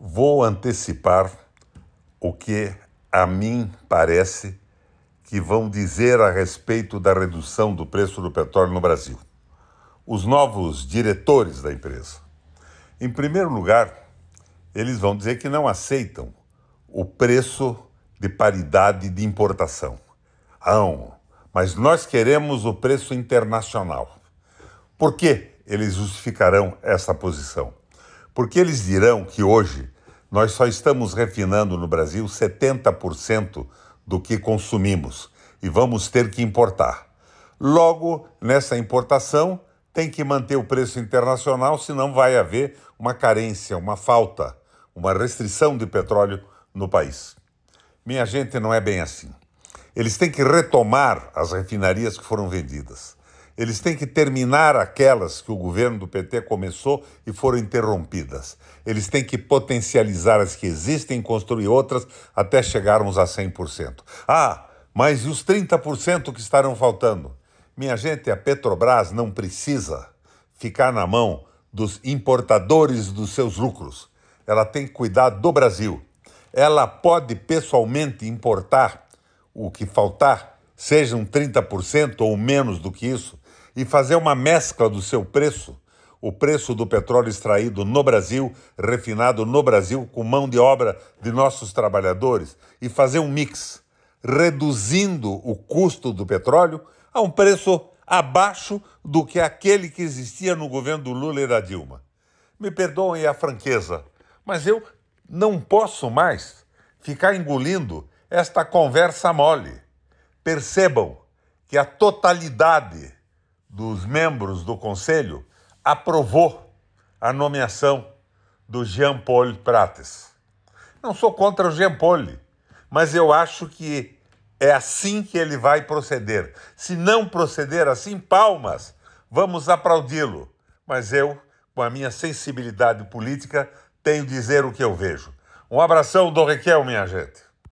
Vou antecipar o que a mim parece que vão dizer a respeito da redução do preço do petróleo no Brasil. Os novos diretores da empresa. Em primeiro lugar, eles vão dizer que não aceitam o preço de paridade de importação. Não, mas nós queremos o preço internacional. Por que eles justificarão essa posição? Porque eles dirão que hoje nós só estamos refinando no Brasil 70% do que consumimos e vamos ter que importar. Logo, nessa importação, tem que manter o preço internacional, senão vai haver uma carência, uma falta, uma restrição de petróleo no país. Minha gente, não é bem assim. Eles têm que retomar as refinarias que foram vendidas. Eles têm que terminar aquelas que o governo do PT começou e foram interrompidas. Eles têm que potencializar as que existem, construir outras até chegarmos a 100%. Ah, mas e os 30% que estarão faltando? Minha gente, a Petrobras não precisa ficar na mão dos importadores dos seus lucros. Ela tem que cuidar do Brasil. Ela pode pessoalmente importar o que faltar, sejam 30% ou menos do que isso, e fazer uma mescla do seu preço, o preço do petróleo extraído no Brasil, refinado no Brasil, com mão de obra de nossos trabalhadores, e fazer um mix, reduzindo o custo do petróleo a um preço abaixo do que aquele que existia no governo do Lula e da Dilma. Me perdoem a franqueza, mas eu não posso mais ficar engolindo esta conversa mole. Percebam que a totalidade dos membros do Conselho aprovou a nomeação do Jean Paul Prates. Não sou contra o Jean Paul, mas eu acho que é assim que ele vai proceder. Se não proceder assim, palmas, vamos aplaudi-lo. Mas eu, com a minha sensibilidade política, tenho dizer o que eu vejo. Um abração do Requel, minha gente.